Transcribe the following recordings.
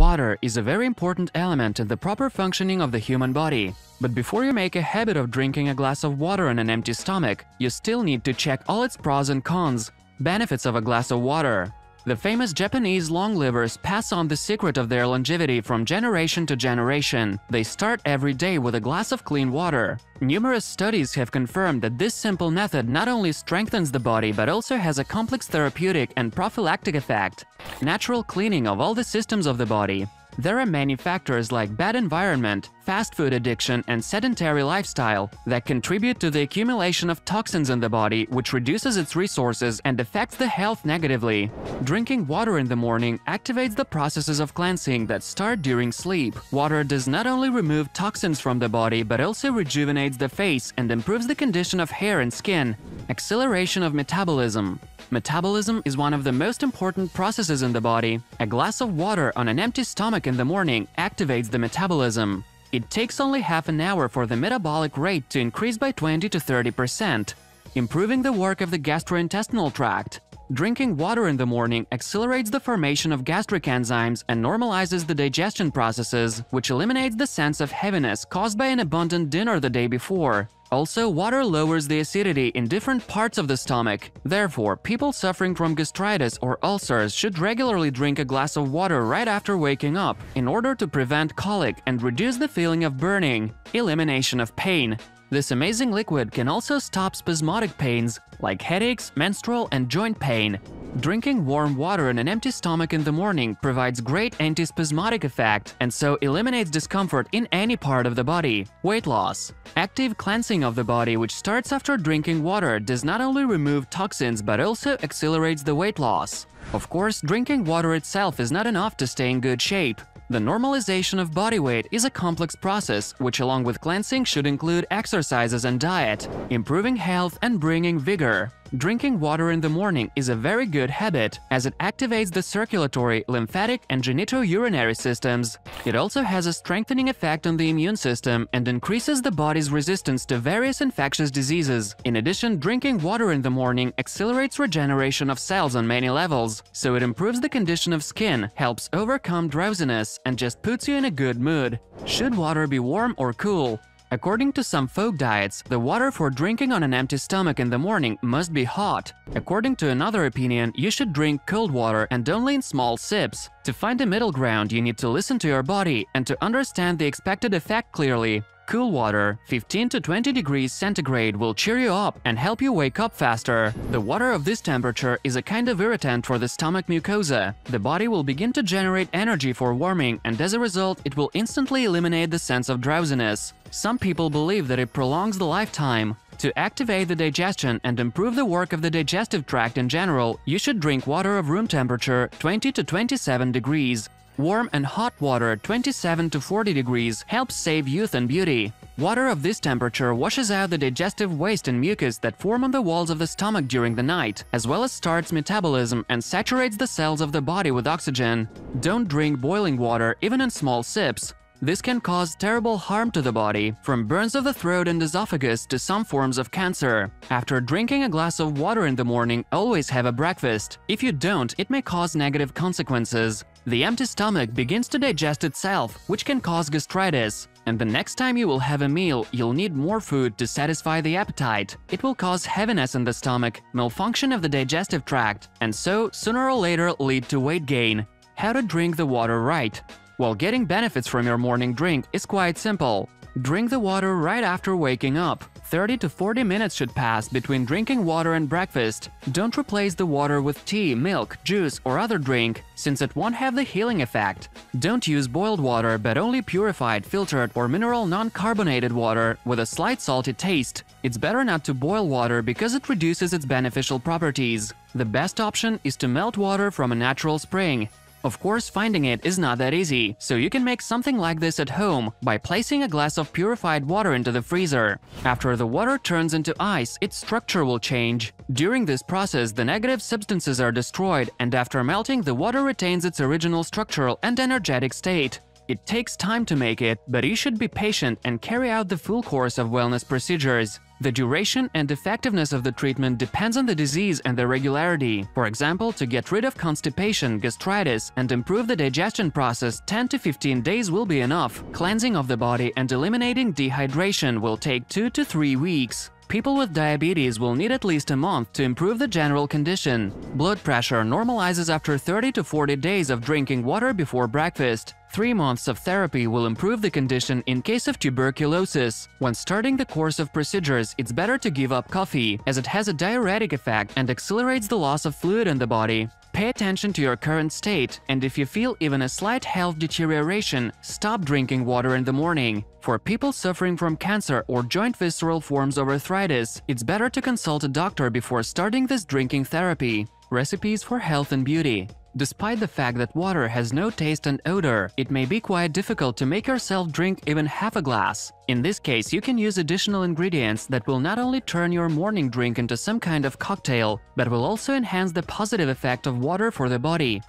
Water is a very important element in the proper functioning of the human body. But before you make a habit of drinking a glass of water on an empty stomach, you still need to check all its pros and cons. Benefits of a glass of water. The famous Japanese long livers pass on the secret of their longevity from generation to generation. They start every day with a glass of clean water. Numerous studies have confirmed that this simple method not only strengthens the body but also has a complex therapeutic and prophylactic effect. Natural cleaning of all the systems of the body. There are many factors like bad environment, fast food addiction, and sedentary lifestyle that contribute to the accumulation of toxins in the body, which reduces its resources and affects the health negatively. Drinking water in the morning activates the processes of cleansing that start during sleep. Water does not only remove toxins from the body but also rejuvenates the face and improves the condition of hair and skin. Acceleration of metabolism. Metabolism is one of the most important processes in the body. A glass of water on an empty stomach in the morning activates the metabolism. It takes only half an hour for the metabolic rate to increase by 20 to 30%, improving the work of the gastrointestinal tract. Drinking water in the morning accelerates the formation of gastric enzymes and normalizes the digestion processes, which eliminates the sense of heaviness caused by an abundant dinner the day before. Also, water lowers the acidity in different parts of the stomach. Therefore, people suffering from gastritis or ulcers should regularly drink a glass of water right after waking up in order to prevent colic and reduce the feeling of burning. Elimination of pain. This amazing liquid can also stop spasmodic pains like headaches, menstrual, and joint pain. Drinking warm water in an empty stomach in the morning provides great antispasmodic effect and so eliminates discomfort in any part of the body. Weight loss. Active cleansing of the body which starts after drinking water does not only remove toxins but also accelerates the weight loss. Of course, drinking water itself is not enough to stay in good shape. The normalization of body weight is a complex process, which along with cleansing should include exercises and diet, improving health and bringing vigor. Drinking water in the morning is a very good habit as it activates the circulatory, lymphatic, and genitourinary systems. It also has a strengthening effect on the immune system and increases the body's resistance to various infectious diseases. In addition, drinking water in the morning accelerates regeneration of cells on many levels, so it improves the condition of skin, helps overcome drowsiness, and just puts you in a good mood. Should water be warm or cool? According to some folk diets, the water for drinking on an empty stomach in the morning must be hot. According to another opinion, you should drink cold water and only in small sips. To find a middle ground, you need to listen to your body and to understand the expected effect clearly. Cool water, 15 to 20 degrees centigrade, will cheer you up and help you wake up faster. The water of this temperature is a kind of irritant for the stomach mucosa. The body will begin to generate energy for warming and as a result, it will instantly eliminate the sense of drowsiness. Some people believe that it prolongs the lifetime. To activate the digestion and improve the work of the digestive tract in general, you should drink water of room temperature 20 to 27 degrees. Warm and hot water 27 to 40 degrees helps save youth and beauty. Water of this temperature washes out the digestive waste and mucus that form on the walls of the stomach during the night, as well as starts metabolism and saturates the cells of the body with oxygen. Don't drink boiling water even in small sips. This can cause terrible harm to the body, from burns of the throat and esophagus to some forms of cancer. After drinking a glass of water in the morning, always have a breakfast. If you don't, it may cause negative consequences. The empty stomach begins to digest itself, which can cause gastritis. And the next time you will have a meal, you'll need more food to satisfy the appetite. It will cause heaviness in the stomach, malfunction of the digestive tract, and so, sooner or later, lead to weight gain. How to drink the water right. While getting benefits from your morning drink is quite simple. Drink the water right after waking up. 30 to 40 minutes should pass between drinking water and breakfast. Don't replace the water with tea, milk, juice, or other drink, since it won't have the healing effect. Don't use boiled water, but only purified, filtered, or mineral non-carbonated water with a slight salty taste. It's better not to boil water because it reduces its beneficial properties. The best option is to melt water from a natural spring. Of course, finding it is not that easy, so you can make something like this at home by placing a glass of purified water into the freezer. After the water turns into ice, its structure will change. During this process, the negative substances are destroyed, and after melting, the water retains its original structural and energetic state. It takes time to make it, but you should be patient and carry out the full course of wellness procedures. The duration and effectiveness of the treatment depends on the disease and the regularity. For example, to get rid of constipation, gastritis, and improve the digestion process, 10 to 15 days will be enough. Cleansing of the body and eliminating dehydration will take 2 to 3 weeks. People with diabetes will need at least a month to improve the general condition. Blood pressure normalizes after 30 to 40 days of drinking water before breakfast. Three months of therapy will improve the condition in case of tuberculosis. When starting the course of procedures, it's better to give up coffee, as it has a diuretic effect and accelerates the loss of fluid in the body. Pay attention to your current state, and if you feel even a slight health deterioration, stop drinking water in the morning. For people suffering from cancer or joint visceral forms of arthritis, it's better to consult a doctor before starting this drinking therapy. Recipes for health and beauty. Despite the fact that water has no taste and odor, it may be quite difficult to make yourself drink even half a glass. In this case, you can use additional ingredients that will not only turn your morning drink into some kind of cocktail, but will also enhance the positive effect of water for the body.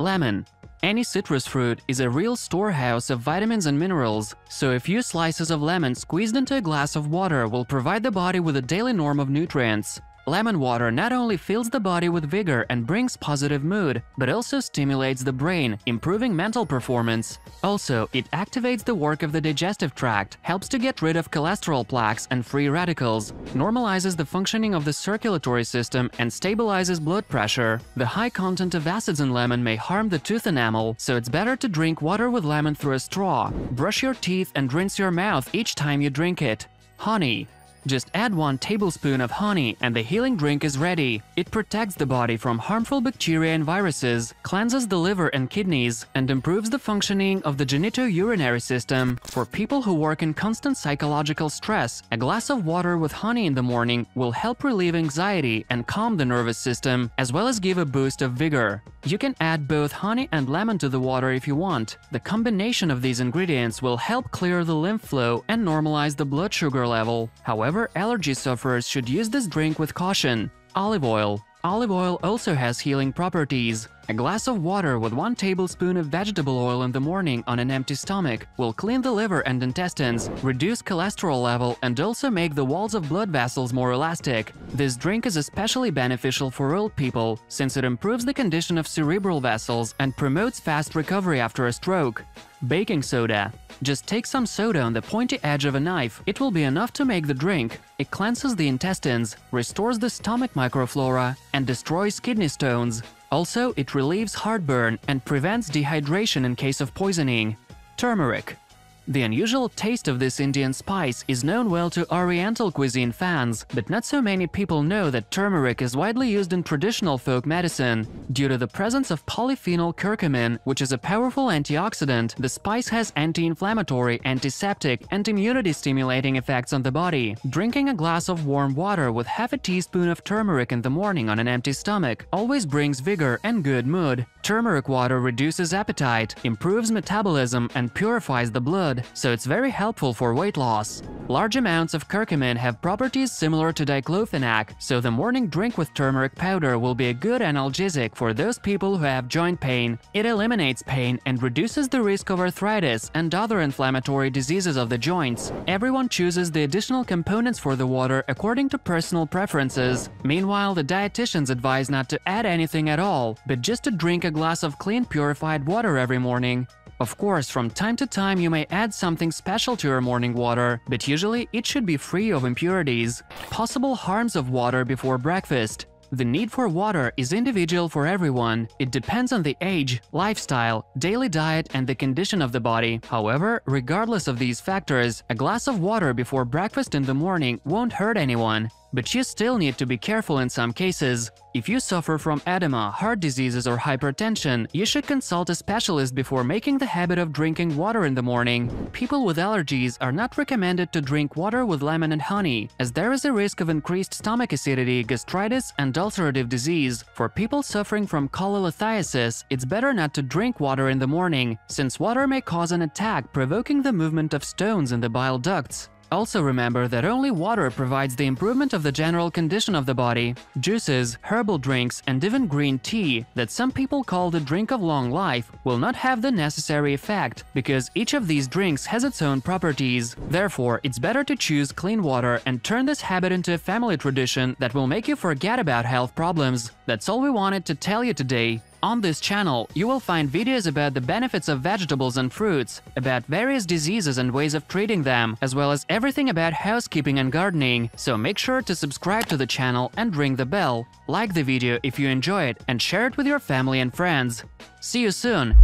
Lemon. Any citrus fruit is a real storehouse of vitamins and minerals, so a few slices of lemon squeezed into a glass of water will provide the body with a daily norm of nutrients. Lemon water not only fills the body with vigor and brings positive mood, but also stimulates the brain, improving mental performance. Also, it activates the work of the digestive tract, helps to get rid of cholesterol plaques and free radicals, normalizes the functioning of the circulatory system, and stabilizes blood pressure. The high content of acids in lemon may harm the tooth enamel, so it's better to drink water with lemon through a straw. Brush your teeth and rinse your mouth each time you drink it. Honey. Just add 1 tablespoon of honey and the healing drink is ready. It protects the body from harmful bacteria and viruses, cleanses the liver and kidneys, and improves the functioning of the genitourinary system. For people who work in constant psychological stress, a glass of water with honey in the morning will help relieve anxiety and calm the nervous system, as well as give a boost of vigor. You can add both honey and lemon to the water if you want. The combination of these ingredients will help clear the lymph flow and normalize the blood sugar level. However, allergy sufferers should use this drink with caution. Olive oil. Olive oil also has healing properties. A glass of water with 1 tablespoon of vegetable oil in the morning on an empty stomach will clean the liver and intestines, reduce cholesterol level and also make the walls of blood vessels more elastic. This drink is especially beneficial for old people since it improves the condition of cerebral vessels and promotes fast recovery after a stroke. Baking soda. Just take some soda on the pointy edge of a knife, it will be enough to make the drink. It cleanses the intestines, restores the stomach microflora, and destroys kidney stones. Also, it relieves heartburn and prevents dehydration in case of poisoning. Turmeric. The unusual taste of this Indian spice is known well to Oriental cuisine fans, but not so many people know that turmeric is widely used in traditional folk medicine. Due to the presence of polyphenol curcumin, which is a powerful antioxidant, the spice has anti-inflammatory, antiseptic, and immunity-stimulating effects on the body. Drinking a glass of warm water with half a teaspoon of turmeric in the morning on an empty stomach always brings vigor and good mood. Turmeric water reduces appetite, improves metabolism, and purifies the blood so it's very helpful for weight loss. Large amounts of curcumin have properties similar to diclofenac, so the morning drink with turmeric powder will be a good analgesic for those people who have joint pain. It eliminates pain and reduces the risk of arthritis and other inflammatory diseases of the joints. Everyone chooses the additional components for the water according to personal preferences. Meanwhile, the dietitians advise not to add anything at all, but just to drink a glass of clean purified water every morning. Of course, from time to time you may add something special to your morning water, but usually it should be free of impurities. Possible harms of water before breakfast. The need for water is individual for everyone. It depends on the age, lifestyle, daily diet and the condition of the body. However, regardless of these factors, a glass of water before breakfast in the morning won't hurt anyone. But you still need to be careful in some cases. If you suffer from edema, heart diseases or hypertension, you should consult a specialist before making the habit of drinking water in the morning. People with allergies are not recommended to drink water with lemon and honey, as there is a risk of increased stomach acidity, gastritis, and ulcerative disease. For people suffering from cholelithiasis, it's better not to drink water in the morning, since water may cause an attack provoking the movement of stones in the bile ducts. Also remember that only water provides the improvement of the general condition of the body. Juices, herbal drinks, and even green tea, that some people call the drink of long life, will not have the necessary effect, because each of these drinks has its own properties. Therefore, it's better to choose clean water and turn this habit into a family tradition that will make you forget about health problems. That's all we wanted to tell you today. On this channel, you will find videos about the benefits of vegetables and fruits, about various diseases and ways of treating them, as well as everything about housekeeping and gardening, so make sure to subscribe to the channel and ring the bell. Like the video if you enjoy it and share it with your family and friends. See you soon!